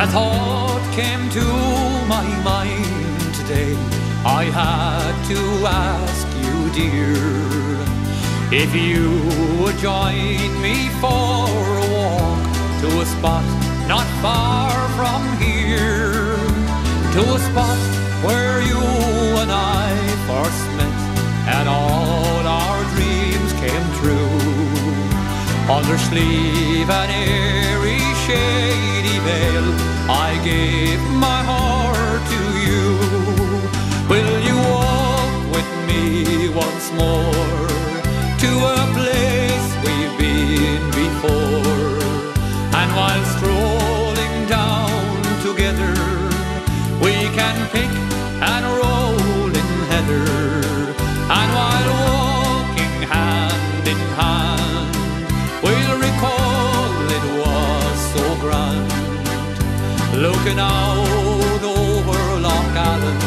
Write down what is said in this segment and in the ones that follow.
A thought came to my mind today. I had to ask you, dear, if you would join me for a walk to a spot not far from here, to a spot where you and I first met and all our dreams came true. Under Slieve Anierin while strolling down together, we can pick and roll in heather. And while walking hand in hand, we'll recall it was so grand. Looking out over Lough Allen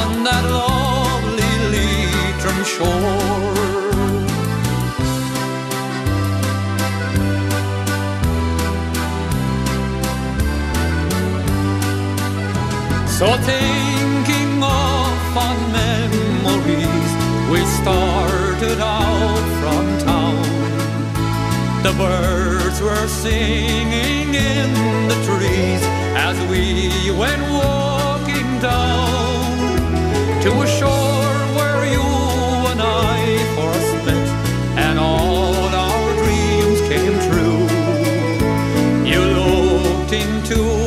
on that lovely Leitrim shore. So thinking of fond memories, we started out from town. The birds were singing in the trees as we went walking down to a shore where you and I first met, and all our dreams came true. You looked into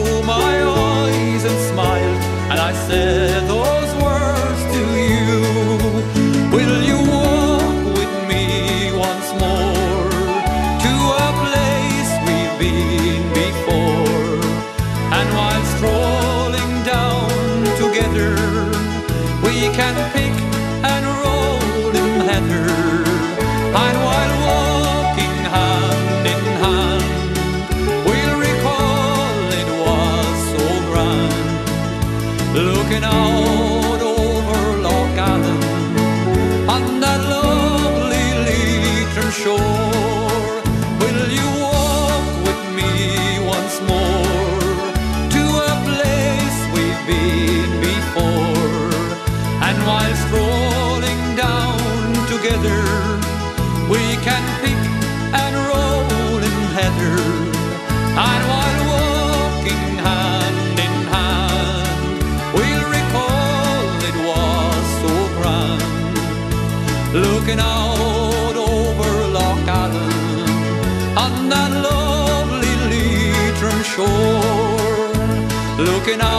together, we can while strolling down together, we can pick and roll in heather. And while walking hand in hand, we'll recall it was so grand. Looking out over Lough Allen on that lovely Leitrim shore. Looking out